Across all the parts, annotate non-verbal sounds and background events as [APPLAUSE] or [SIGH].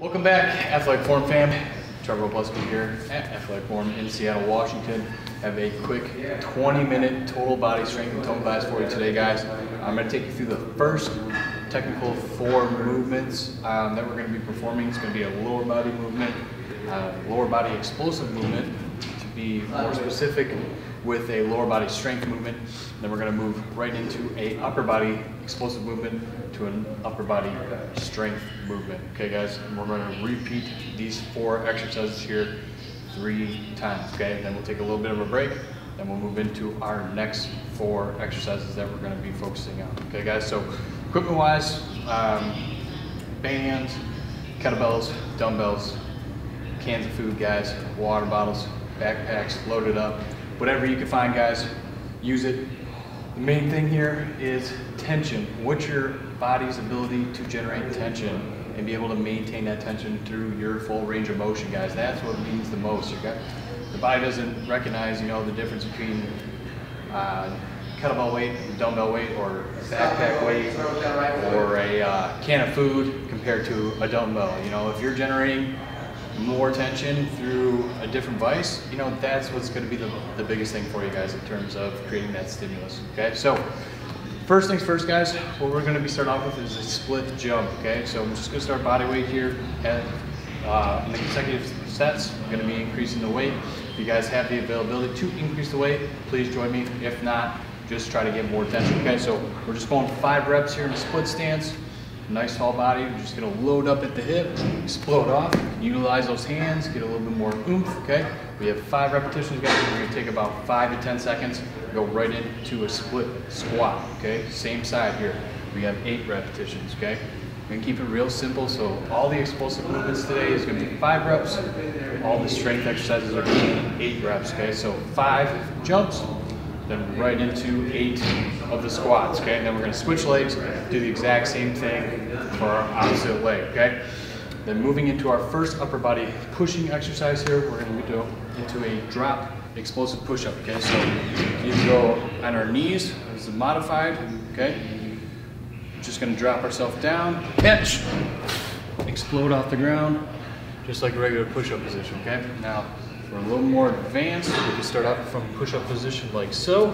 Welcome back, Athletic Forum fam. Trevor Opalewski here at Athletic Forum in Seattle, Washington. Have a quick 20 minute total body strength and tone class for you today, guys. I'm going to take you through the first technical four movements um, that we're going to be performing. It's going to be a lower body movement, uh, lower body explosive movement to be more specific with a lower body strength movement. Then we're going to move right into a upper body explosive movement to an upper body strength movement. Okay, guys, and we're going to repeat these four exercises here three times. Okay, then we'll take a little bit of a break. Then we'll move into our next four exercises that we're going to be focusing on. Okay, guys. So, equipment-wise, um, bands, kettlebells, dumbbells, cans of food, guys, water bottles, backpacks, loaded up, whatever you can find, guys, use it. The main thing here is tension. What's your body's ability to generate tension and be able to maintain that tension through your full range of motion, guys? That's what means the most. You got the body doesn't recognize, you know, the difference between uh, kettlebell weight, dumbbell weight, or backpack weight, or a uh, can of food compared to a dumbbell. You know, if you're generating more tension through a different vice, you know, that's what's going to be the, the biggest thing for you guys in terms of creating that stimulus. Okay, so first things first, guys, what we're going to be starting off with is a split jump. Okay, so I'm just going to start body weight here and uh, in the consecutive sets, I'm going to be increasing the weight. If you guys have the availability to increase the weight, please join me. If not, just try to get more tension. Okay, so we're just going five reps here in a split stance. Nice tall body. We're just gonna load up at the hip, explode off, utilize those hands, get a little bit more oomph, okay? We have five repetitions, guys. We're gonna take about five to 10 seconds, go right into a split squat, okay? Same side here. We have eight repetitions, okay? We're gonna keep it real simple. So all the explosive movements today is gonna be five reps. All the strength exercises are gonna be eight reps, okay? So five jumps, then right into eight of the squats, okay? And then we're gonna switch legs, do the exact same thing for our opposite leg, okay? Then moving into our first upper body pushing exercise here, we're gonna go into a drop explosive push-up, okay? So you can go on our knees, this is modified, okay? Just gonna drop ourselves down, catch, explode off the ground, just like a regular push-up position, okay? Now, for a little more advanced, we can start out from push-up position like so.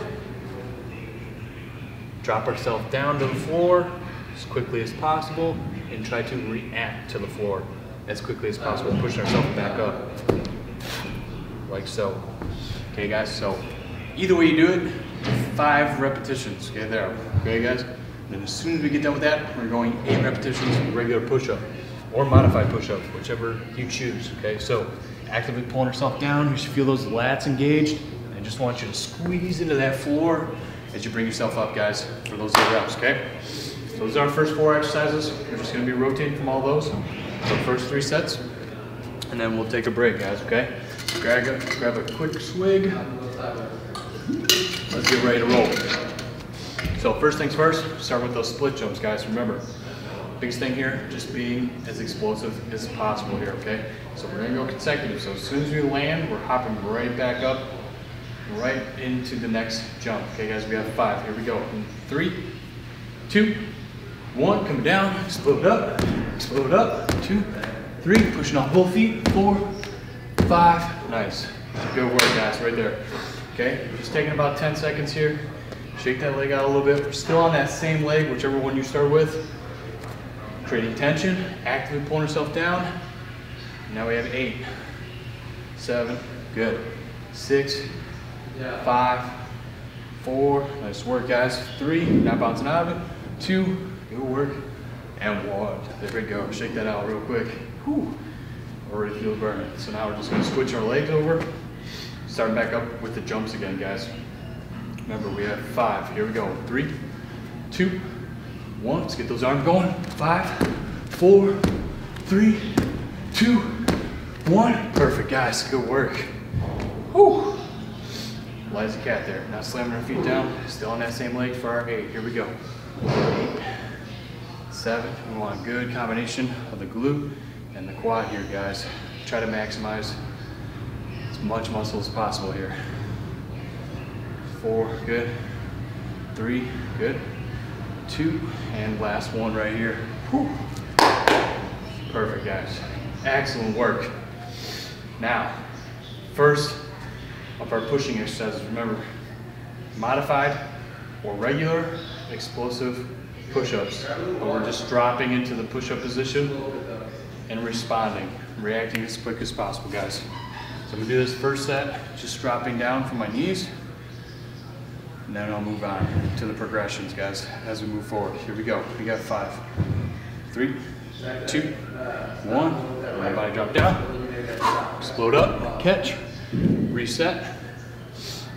Drop ourselves down to the floor as quickly as possible and try to react to the floor as quickly as possible, pushing ourselves back up like so. Okay guys, so either way you do it, five repetitions, okay there, okay guys? And as soon as we get done with that, we're going eight repetitions regular push-up or modified push-up, whichever you choose, okay? So actively pulling yourself down. You should feel those lats engaged. I just want you to squeeze into that floor as you bring yourself up, guys, for those eight reps, okay? So those are our first four exercises. We're just gonna be rotating from all those. So first three sets, and then we'll take a break, guys, okay? Grab a, grab a quick swig. Let's get ready to roll. So first things first, start with those split jumps, guys. Remember, biggest thing here, just being as explosive as possible here, okay? So we're gonna go consecutive. So as soon as we land, we're hopping right back up, right into the next jump. Okay, guys, we have five. Here we go. In three, two, one, come down, explode up, explode up, two, three, pushing off both feet, four, five, nice. Good work, guys, right there. Okay, just taking about 10 seconds here. Shake that leg out a little bit. We're still on that same leg, whichever one you start with creating tension, actively pulling yourself down. Now we have eight, seven, good, six, five, four, nice work guys, three, not bouncing out of it, two, good work, and one. There we go, shake that out real quick. Whew. Already feel burning. So now we're just gonna switch our legs over, start back up with the jumps again guys. Remember we have five, here we go, three, two, one, let's get those arms going. Five, four, three, two, one. Perfect, guys, good work. Whew. Light as a cat there. Not slamming our feet down, still on that same leg for our eight. Here we go. Eight, seven. We want a good combination of the glute and the quad here, guys. Try to maximize as much muscle as possible here. Four, good. Three, good two, and last one right here. Whew. Perfect, guys. Excellent work. Now, first of our pushing exercises, remember, modified or regular explosive push-ups. But we're just dropping into the push-up position and responding, reacting as quick as possible, guys. So I'm gonna do this first set, just dropping down from my knees. And then I'll move on to the progressions, guys, as we move forward. Here we go. We got five, three, two, one. My body drop down. Explode up, catch, reset.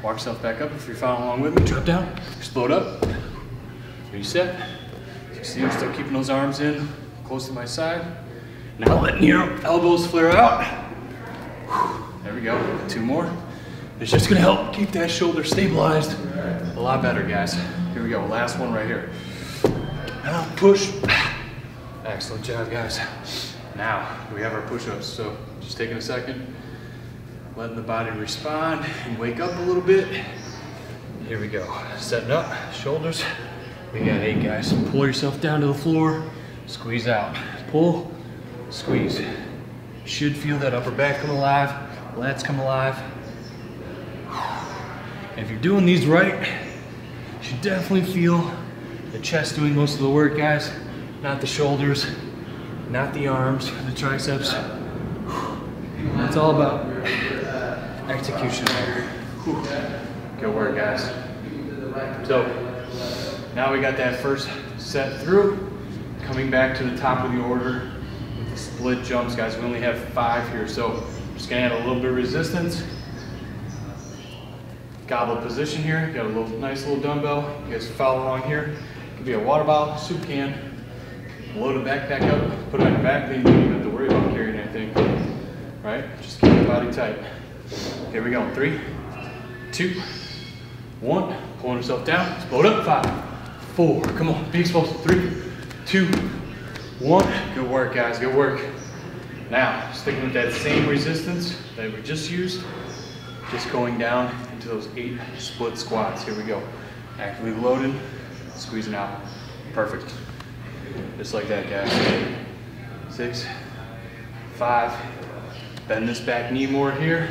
Walk yourself back up if you're following along with me. Drop down, explode up, reset. You see I'm still keeping those arms in, close to my side. Now letting your elbows flare out. There we go, two more. It's just gonna help keep that shoulder stabilized a lot better, guys. Here we go, last one right here. Now push. Excellent job, guys. Now we have our push-ups, so just taking a second, letting the body respond and wake up a little bit. Here we go, setting up, shoulders. We got eight, guys. Pull yourself down to the floor, squeeze out. Pull, squeeze. Should feel that upper back come alive, lats come alive. If you're doing these right, should definitely feel the chest doing most of the work, guys. Not the shoulders, not the arms, the triceps. It's all about execution. Good work, guys. So, now we got that first set through. Coming back to the top of the order with the split jumps, guys. We only have five here, so just gonna add a little bit of resistance. Goblet position here. You Got a little nice little dumbbell. You guys follow along here. It Could be a water bottle, soup can. Load a backpack up, put it on your back, then you don't have to worry about carrying anything. Right? Just keep your body tight. Here we go. Three, two, one. Pulling yourself down. Explode up. Five, four. Come on. Be explosive. Three, two, one. Good work, guys. Good work. Now, sticking with that same resistance that we just used, just going down those eight split squats. Here we go. Actively loaded, squeezing out. Perfect. Just like that, guys. Six, five. Bend this back knee more here.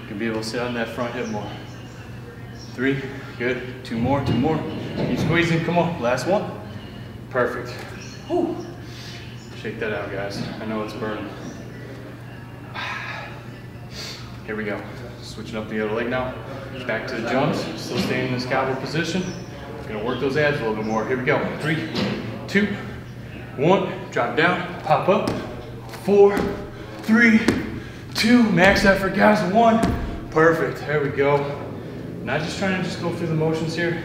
You can be able to sit on that front hip more. Three, good. Two more, two more. Keep squeezing, come on. Last one. Perfect. Whew. Shake that out, guys. I know it's burning. [SIGHS] Here we go. Switching up the other leg now. Back to the jumps. Still staying in this cowboy position. Gonna work those abs a little bit more. Here we go. Three, two, one. Drop down, pop up. Four, three, two. Max effort, guys. One. Perfect. There we go. Not just trying to just go through the motions here.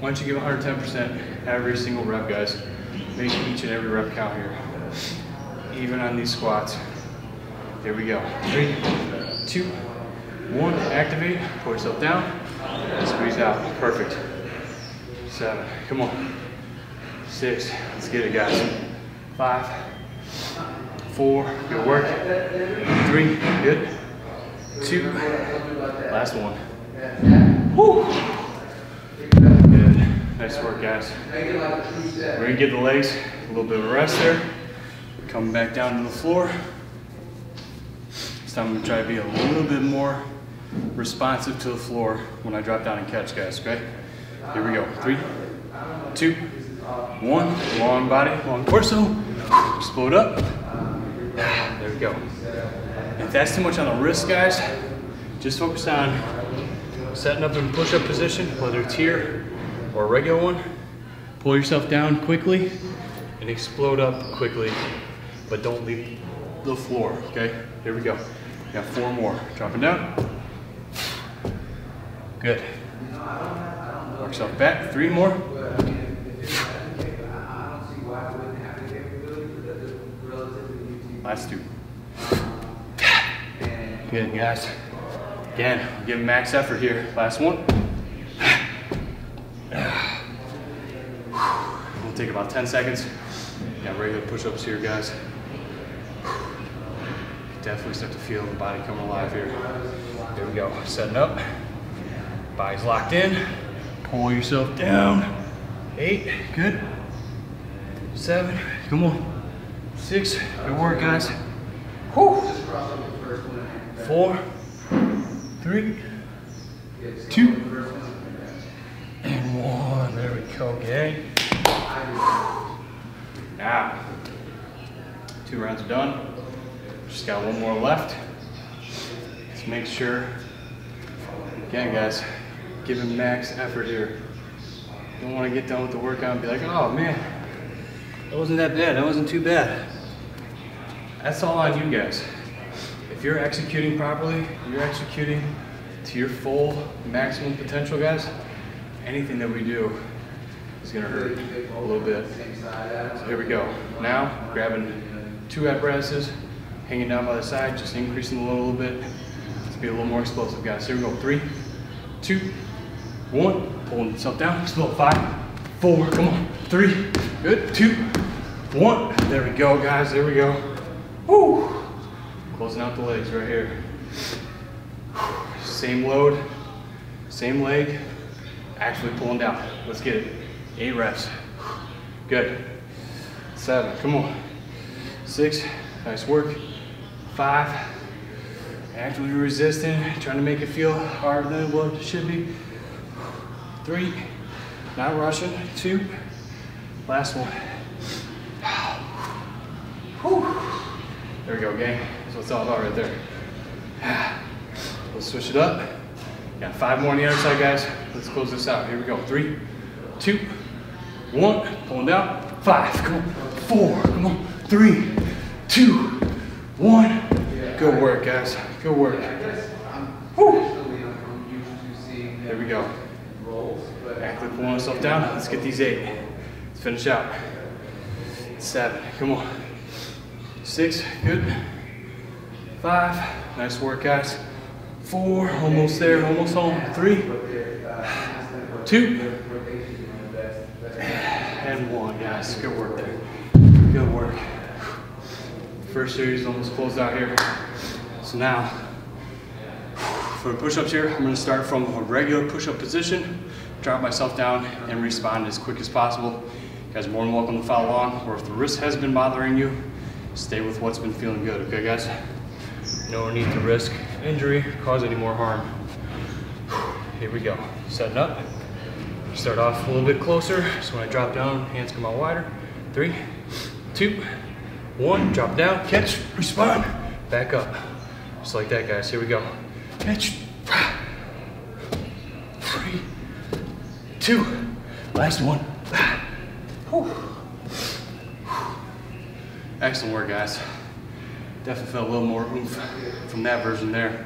Why don't you give 110% every single rep, guys? Make each and every rep count here. Even on these squats. Here we go. Three, two, one. Activate. Pull yourself down. And squeeze out. Perfect. Seven. Come on. Six. Let's get it, guys. Five. Four. Good work. Three. Good. Two. Last one. Woo. Good. Nice work, guys. We're gonna give the legs a little bit of rest there. Coming back down to the floor. This time I'm gonna try to be a little bit more responsive to the floor when I drop down and catch, guys, okay? Here we go. Three, two, one. Long body, long torso. Explode up. [SIGHS] There we go. If that's too much on the wrist, guys, just focus on setting up in push-up position, whether it's here or a regular one. Pull yourself down quickly and explode up quickly, but don't leave the floor, okay? Here we go. Got four more. Dropping down. Good. Work yourself back. Three more. Last two. Good, guys. Again, give max effort here. Last one. We'll take about 10 seconds. Got regular push-ups here, guys. Definitely start to feel the body come alive here. There we go. Setting up. Body's locked in. Pull yourself down. Eight. Good. Seven. Come on. six. Good work, guys. Whew. Four, three, two, and one. There we go, gang. Now, two rounds are done. Just got one more left. Let's make sure. Again, guys, him max effort here. Don't want to get done with the workout and be like, oh man, that wasn't that bad. That wasn't too bad. That's all on you guys. If you're executing properly, you're executing to your full maximum potential, guys, anything that we do is gonna hurt a little bit. So here we go. Now, grabbing two apparatuses, hanging down by the side, just increasing the load a little bit. Let's be a little more explosive, guys. Here we go. Three, two, one. Pulling yourself down. Slow. Five, four. Come on. Three. Good. Two, one. There we go, guys. There we go. Woo. Closing out the legs right here. Same load, same leg, actually pulling down. Let's get it. Eight reps. Good. Seven. Come on. Six. Nice work. Five. Actively resisting, trying to make it feel harder than what it should be. Three. Not rushing. Two. Last one. Whew. There we go, gang. That's what it's all about right there. Let's switch it up. Got five more on the other side, guys. Let's close this out. Here we go. Three, two, one. Pulling down. Five. Come on. Four. Come on. Three, two, one. Good work, guys. Good work. Whew. There we go. Actively pulling myself down. Let's get these eight. Let's finish out. Seven. Come on. Six. Good. Five. Nice work, guys. Four. Almost there. Almost home. Three. Two. And one, guys. Good work there. Good work. First series almost closed out here. So now, for the push-ups here, I'm gonna start from a regular push-up position, drop myself down, and respond as quick as possible. You guys are more than welcome to follow along, or if the wrist has been bothering you, stay with what's been feeling good, okay guys? No need to risk injury, cause any more harm. Here we go, setting up. Start off a little bit closer, so when I drop down, hands come out wider. Three, two, one, drop down, catch, respond, back up. Just like that, guys. Here we go. Catch. Three, two, last one. Whew. Excellent work, guys. Definitely felt a little more oomph from that version there.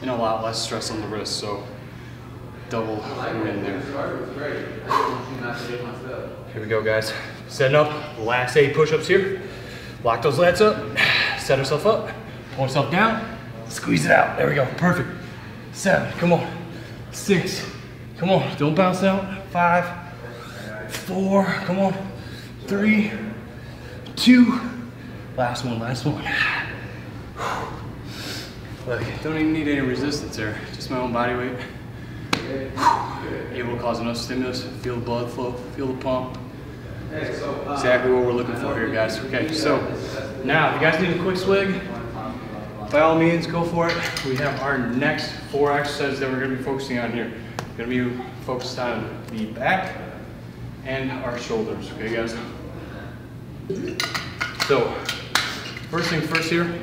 And a lot less stress on the wrist, so double win there. Here we go, guys. Setting up last eight push-ups here. Lock those lats up, set ourselves up, pull ourselves down, squeeze it out. There we go, perfect. Seven, come on. Six, come on, don't bounce out. Five, four, come on. Three, two, last one, last one. [SIGHS] Look, don't even need any resistance there, just my own body weight. Able to cause enough stimulus, feel the blood flow, feel the pump. Exactly what we're looking for here, guys. Okay, so now, if you guys need a quick swig, by all means, go for it. We have our next four exercises that we're going to be focusing on here. Going to be focused on the back and our shoulders. Okay, guys. So, first thing first here.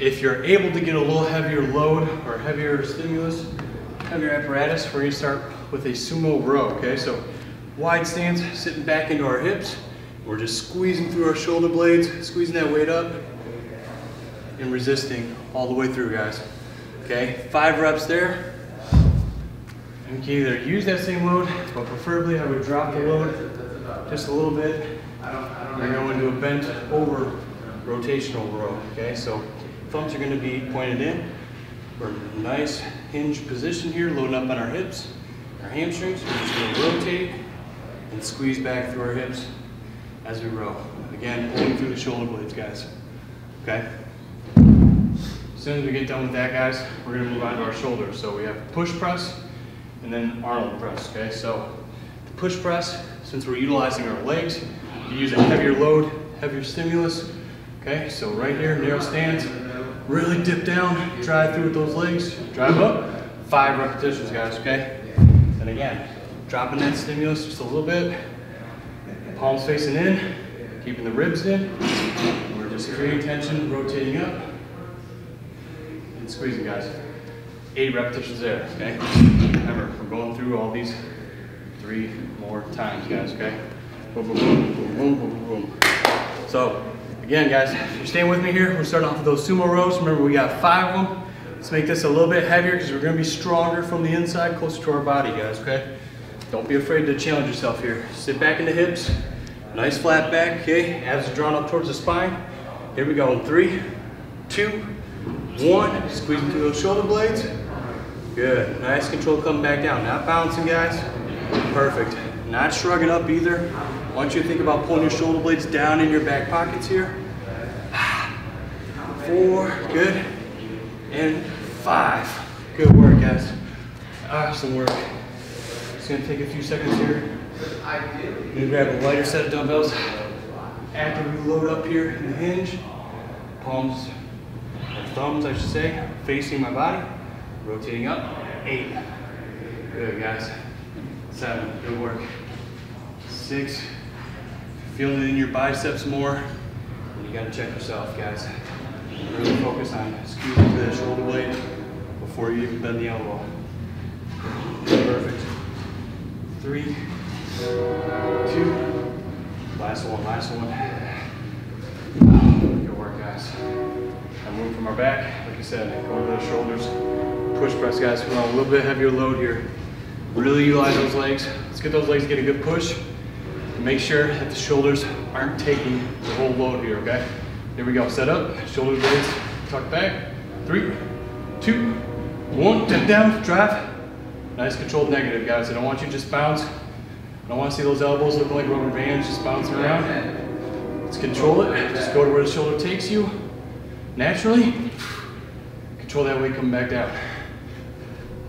If you're able to get a little heavier load or heavier stimulus, heavier apparatus, we're going to start with a sumo row. Okay, so wide stance, sitting back into our hips. We're just squeezing through our shoulder blades, squeezing that weight up, and resisting all the way through, guys. Okay, five reps there. And you can either use that same load, but preferably I would drop the load just a little bit. We're going into a bent over rotational row, okay? So thumbs are gonna be pointed in. We're in a nice hinge position here, loading up on our hips, our hamstrings. We're just gonna rotate and squeeze back through our hips as we row. Again, pulling through the shoulder blades, guys. Okay? As soon as we get done with that, guys, we're gonna move on to our shoulders. So we have push press and then Arnold press, okay? So the push press, since we're utilizing our legs, You use a heavier load, heavier stimulus. Okay, so right here, narrow stance. Really dip down, drive through with those legs, drive up. Five repetitions, guys, okay? And again, dropping that stimulus just a little bit. Palms facing in, keeping the ribs in. We're just creating tension, rotating up, and squeezing, guys. Eight repetitions there, okay? Remember, we're going through all these three more times, guys, okay? Boom, boom, boom, boom, boom, boom, boom. So, again, guys, if you're staying with me here, we're starting off with those sumo rows. Remember, we got five of them. Let's make this a little bit heavier because we're gonna be stronger from the inside, closer to our body, guys, okay? Don't be afraid to challenge yourself here. Sit back in the hips, nice flat back, okay? Abs are drawn up towards the spine. Here we go in three, two, one. Squeeze through those shoulder blades. Good, nice control coming back down. Not bouncing, guys. Perfect. Not shrugging up either. I want you to think about pulling your shoulder blades down in your back pockets here. [SIGHS] Four, good. And five. Good work, guys. Ah, awesome work. It's gonna take a few seconds here. I'm gonna grab a lighter set of dumbbells. Actively load up here in the hinge. Palms, thumbs, I should say, facing my body. Rotating up. Eight. Good, guys. Seven. Good work. Six. Feeling it in your biceps more. You gotta check yourself, guys. Really focus on squeezing the shoulder blade before you even bend the elbow. Perfect. Three, two, last one, last one. Good work, guys. Move from our back, like I said, go over the shoulders. Push press, guys. We're on a little bit heavier load here. Really utilize those legs. Let's get those legs, get a good push. Make sure that the shoulders aren't taking the whole load here, okay? Here we go, set up, shoulder blades, tuck back. Three, two, one, tip down, drive. Nice controlled negative, guys. I don't want you to just bounce. I don't want to see those elbows look like rubber bands just bouncing around. Let's control it. Just go to where the shoulder takes you. Naturally, control that weight coming back down.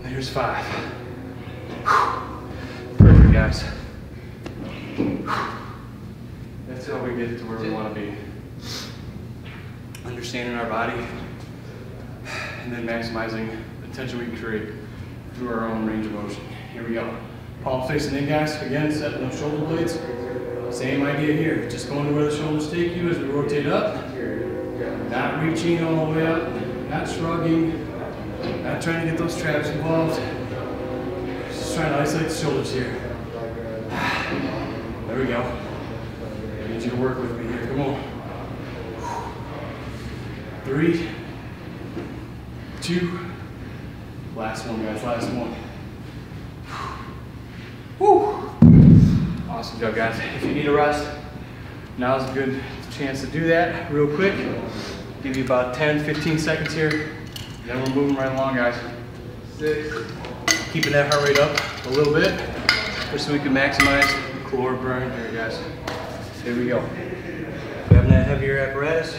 There's five. Perfect, guys. That's how we get to where we want to be. Understanding our body and then maximizing the tension we can create through our own range of motion. Here we go. Palm facing in, guys. Again, setting those shoulder blades. Same idea here. Just going to where the shoulders take you as we rotate up. Not reaching all the way up. Not shrugging. Not trying to get those traps involved. Just trying to isolate the shoulders here. [SIGHS] There we go. I need you to work with me here. Come on. Three, two, last one, guys, last one. Whew. Awesome job, guys. If you need a rest, now's a good chance to do that real quick. Give you about 10, 15 seconds here. Then we're moving right along, guys. Six. Keeping that heart rate up a little bit, just so we can maximize the caloric burn here, guys. Here we go. Having that heavier apparatus.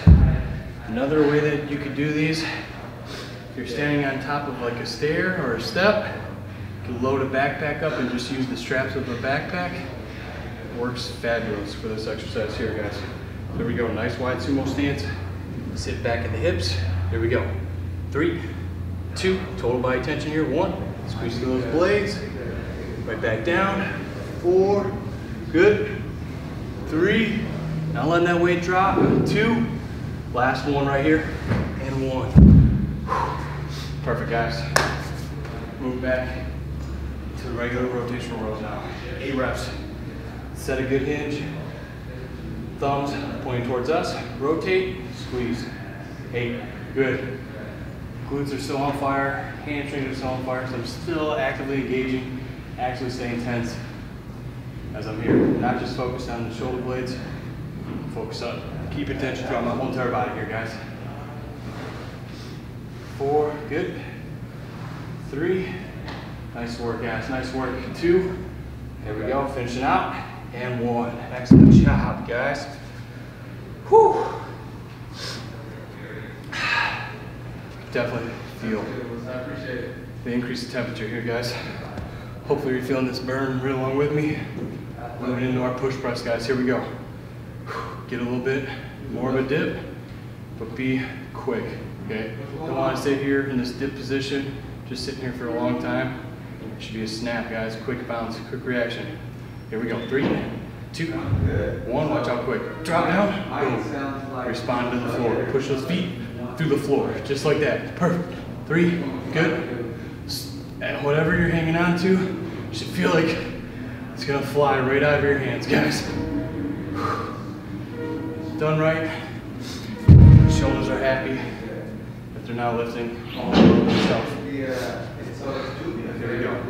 Another way that you could do these, if you're standing on top of like a stair or a step, you can load a backpack up and just use the straps of a backpack. Works fabulous for this exercise here, guys. There we go, nice wide sumo stance. Sit back in the hips. Here we go. Three, two, total body tension here. One, squeeze through those blades. Right back down. Four, good. Three, now letting that weight drop. Two, last one right here, and one. Perfect, guys. Move back to the regular rotational rows now. Eight reps. Set a good hinge. Thumbs pointing towards us. Rotate, squeeze. Eight. Good. Glutes are still on fire. Hamstrings are still on fire. So I'm still actively engaging, actually staying tense as I'm here. Not just focused on the shoulder blades. Focus up. Keep attention throughout my whole entire body here, guys. Four. Good. Three. Nice work, guys. Nice work. Two. There we go. Finishing out. And one. Excellent job, guys. Whew. Definitely feel the increase in temperature here, guys. Hopefully you're feeling this burn real along with me. Moving into our push press, guys. Here we go. get a little bit more of a dip, but be quick, okay? Don't want to sit here in this dip position, just sitting here for a long time. It should be a snap, guys. Quick bounce, quick reaction. Here we go. Three, two, one. Watch out quick. Drop down. Boom. Respond to the floor. Push those feet through the floor, just like that. Perfect. Three, good. And whatever you're hanging on to, you should feel like it's gonna fly right out of your hands, guys. [SIGHS] Done right. Shoulders are happy that they're now lifting all the over themselves. There we go.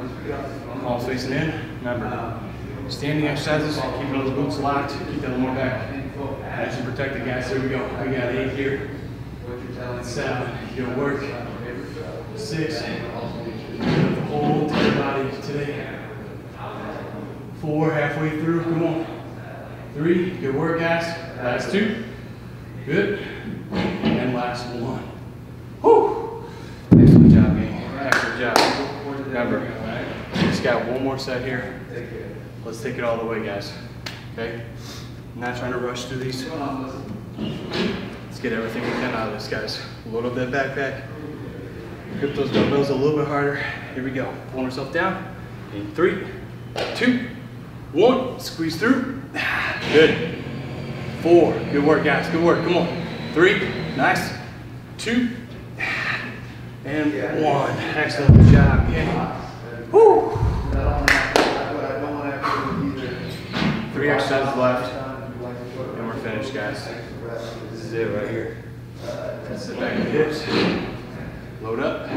Palms facing in. Remember, standing exercises, keeping those boots locked, keep that lower back nice protect the guys. Here we go. We got eight here. Seven. Uh, good work. Six. The whole entire body today. Four, halfway through. Come on. Three. Good work, guys. Last two. Good. And last one. Whew. Excellent job, gang. Excellent job. Remember, just got one more set here. Let's take it all the way, guys. Okay? I'm not trying to rush through these. Let's get everything we can out of this, guys. Load up that backpack. Grip those dumbbells a little bit harder. Here we go. Pulling ourselves down. In three, two, one. Squeeze through. Good. Four. Good work, guys. Good work. Come on. Three. Nice. Two. And one. Excellent job. Yeah. Woo. Three exercises left. And we're finished, guys. This is it right here. Sit back to the hips. Load up.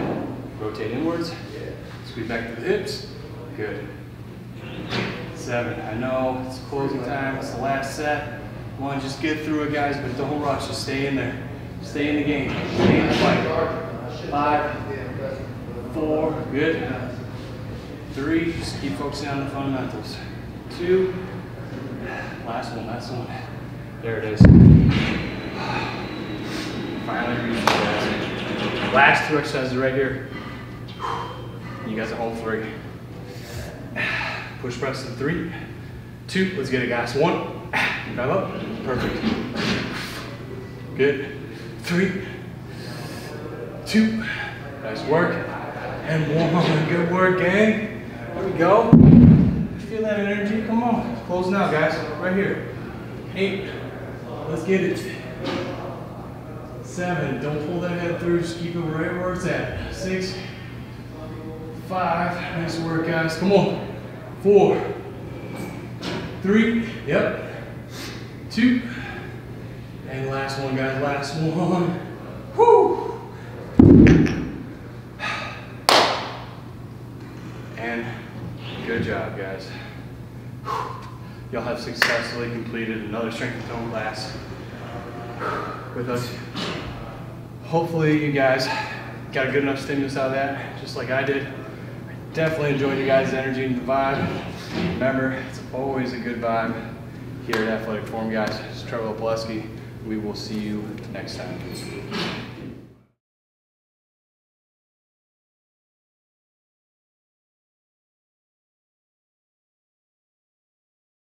Rotate inwards. Squeeze back to the hips. Good. Seven. I know it's closing time. It's the last set. One, just get through it, guys, but don't rush. Just stay in there. Stay in the game. Stay in the fight. Five. Four. Good. Three. Just keep focusing on the fundamentals. Two. Last one. Last one. There it is. Finally reached it, guys. Last two exercises right here. You guys are home free. Push press in three, two, let's get it guys. One, drive up, perfect. Good. Three, two, nice work. And one, good work, gang. There we go. Feel that energy, come on. Close now, guys, right here. Eight, let's get it. Seven, don't pull that head through, just keep it right where it's at. Six, five, nice work, guys, come on. Four, three, yep, two, and last one, guys, last one. Whoo! And good job, guys. Y'all have successfully completed another strength and tone class with us. Hopefully you guys got a good enough stimulus out of that, just like I did. Definitely enjoyed you guys' energy and the vibe. Remember, it's always a good vibe here at Athletic Forum, guys. It's Trevor Opalewski. We will see you next time.